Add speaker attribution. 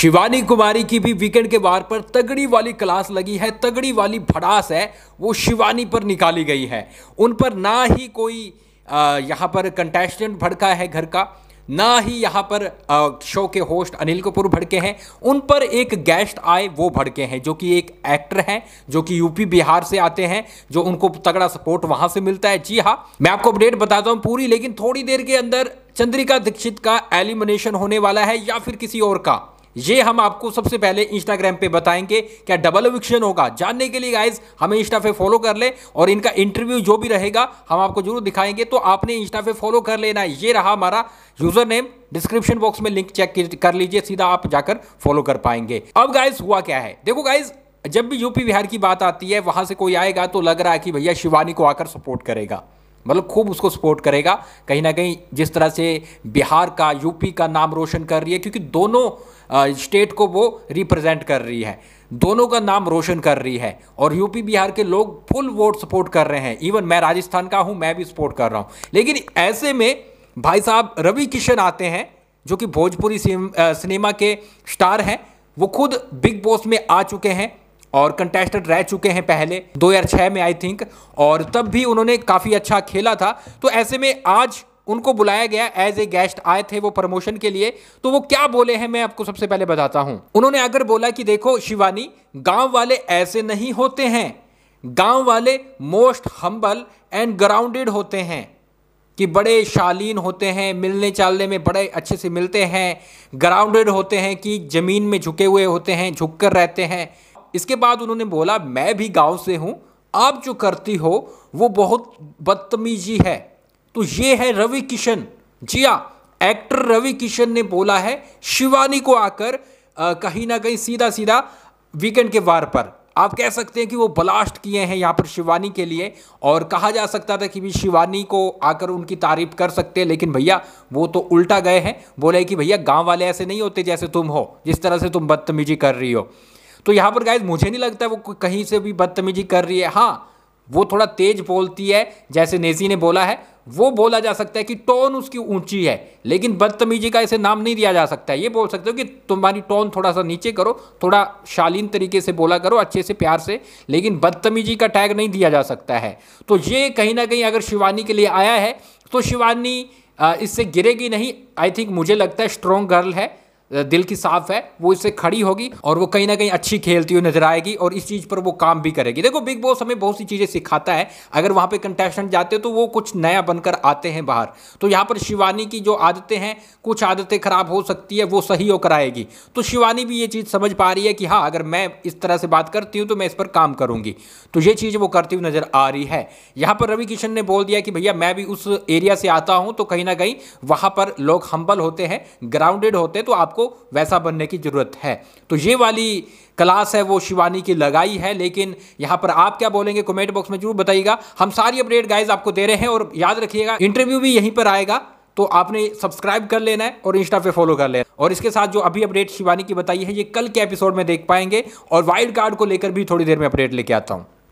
Speaker 1: शिवानी कुमारी की भी वीकेंड के बार पर तगड़ी वाली क्लास लगी है, तगड़ी वाली भड़ास है, वो शिवानी पर निकाली गई है। उन पर ना ही कोई यहाँ पर कंटेस्टेंट भड़का है घर का, ना ही यहाँ पर शो के होस्ट अनिल कपूर भड़के हैं, उन पर एक गेस्ट आए, वो भड़के हैं, जो कि एक एक्टर हैं, जो कि यूपी बिहार से आते हैं, जो उनको तगड़ा सपोर्ट वहाँ से मिलता है। जी हाँ मैं आपको अपडेट बताता हूँ पूरी, लेकिन थोड़ी देर के अंदर चंद्रिका दीक्षित का एलिमिनेशन होने वाला है, या फिर किसी और का। ये हम आपको सबसे पहले इंस्टाग्राम पे बताएँगे क्या डबल विक्शन होगा। जानने के लिए गाइज़ हमें इंस्टा पे फॉलो कर ले और इनका इंटरव्यू जो भी रहेगा, हम आपको ज़रूर दिखाएँगे। तो आपने इंस्टा पे फॉलो कर लेना। ये रहा हमारा यूज़र नेम डिस्क्रिप्शन बॉक्स में लिंक चेक कर लीजिए, सीधा आप जाकर फॉलो कर पाएँगे। अब गाइज़ हुआ क्या है? देखो गाइज़ जब भी यूपी बिहार की बात आती है, वहाँ से कोई आएगा तो लग रहा है कि भैया शिवानी को आकर सपोर्ट करेगा। मतलब खूब उसको सपोर्ट करेगा। कहीं ना कहीं जिस तरह से बिहार का, यूपी का नाम रोशन कर रही है, क्योंकि दोनों स्टेट को वो रिप्रेजेंट कर रही है। दोनों का नाम रोशन कर रही है और यूपी, बिहार के लोग फुल वोट सपोर्ट कर रहे हैं। इवन मैं राजस्थान का हूँ, मैं भी सपोर्ट कर रहा हूँ। लेकिन ऐसे में भाई साहब रवि किशन आते हैं, जो कि भोजपुरी सिनेमा के स्टार हैं, वो खुद बिग बॉस में आ चुके हैं। और कंटेस्टेंट रह चुके हैं पहले 2006 में आई थिंक और तब भी उन्होंने काफ़ी अच्छा खेला था। तो ऐसे में आज उनको बुलाया गया एज ए गेस्ट आए थे वो प्रमोशन के लिए। तो वो क्या बोले हैं, मैं आपको सबसे पहले बताता हूँ। उन्होंने अगर बोला कि देखो, शिवानी, गाँव वाले ऐसे नहीं होते हैं। गाँव वाले मोस्ट हम्बल एंड ग्राउंडेड होते हैं कि बड़े शालीन होते हैं, मिलने चालने में बड़े अच्छे से मिलते हैं ग्राउंडेड होते हैं कि ज़मीन में झुके हुए होते हैं झुक कर रहते हैं। इसके बाद उन्होंने बोला, मैं भी गाँव से हूँ, आप जो करती हो, वो बहुत बदतमीजी है। तो ये है रवि किशन जी हाँ एक्टर रवि किशन ने बोला है, शिवानी को आकर कहीं ना कहीं सीधा सीधा वीकेंड के वार पर। आप कह सकते हैं कि वो ब्लास्ट किए हैं यहाँ पर शिवानी के लिए, और कहा जा सकता था कि भी शिवानी को आकर उनकी तारीफ़ कर सकते हैं, लेकिन भैया, वो तो उल्टा गए हैं। बोले कि, भैया, गाँव वाले ऐसे नहीं होते जैसे तुम हो, जिस तरह से तुम बदतमीजी कर रही हो। तो यहाँ पर गाइज़ मुझे नहीं लगता वो कहीं से भी बदतमीजी कर रही है। हाँ वो थोड़ा तेज बोलती है, जैसे नेजी ने बोला है। वो बोला जा सकता है कि टोन उसकी ऊँची है, लेकिन बदतमीजी का ऐसे नाम नहीं दिया जा सकता है। ये बोल सकते हो कि तुम्हारी टोन थोड़ा सा नीचे करो, थोड़ा शालीन तरीके से बोला करो, अच्छे से, प्यार से, लेकिन बदतमीजी का टैग नहीं दिया जा सकता है। तो ये कहीं ना कहीं अगर शिवानी के लिए आया है तो शिवानी इससे गिरेगी नहीं। आई थिंक मुझे लगता है स्ट्रॉन्ग गर्ल है। दिल की साफ़ है, वो इससे खड़ी होगी और वो कहीं ना कहीं अच्छी खेलती हुई नज़र आएगी और इस चीज़ पर वो काम भी करेगी। देखो, बिग बॉस हमें बहुत सी चीज़ें सिखाता है। अगर वहाँ पे कंटेस्टेंट जाते हैं तो वो कुछ नया बनकर आते हैं बाहर। तो यहाँ पर शिवानी की जो आदतें हैं, कुछ आदतें खराब हो सकती है, वो सही होकर आएगी। तो शिवानी भी ये चीज़ समझ पा रही है कि हाँ अगर मैं इस तरह से बात करती हूँ तो मैं इस पर काम करूँगी। तो ये चीज़ वो करती हुई नज़र आ रही है। यहाँ पर रवि किशन ने बोल दिया कि भैया, मैं भी उस एरिया से आता हूँ तो कहीं ना कहीं वहाँ पर लोग हम्बल होते हैं ग्राउंडेड होते हैं तो आपको वैसा बनने की ज़रूरत है। तो ये वाली क्लास है, वो शिवानी की लगाई है, लेकिन यहाँ पर आप क्या बोलेंगे कमेंट बॉक्स में ज़रूर बताइएगा। हम सारी अपडेट गाइज़ आपको दे रहे हैं और याद रखिएगा इंटरव्यू भी यहीं पर आएगा तो आपने सब्सक्राइब कर लेना है और इंस्टा पे फॉलो कर लेना और इसके साथ जो अभी अपडेट शिवानी की बताई है, ये कल के एपिसोड में देख पाएँगे और वाइल्ड कार्ड को लेकर भी थोड़ी देर में अपडेट लेके आता हूँ।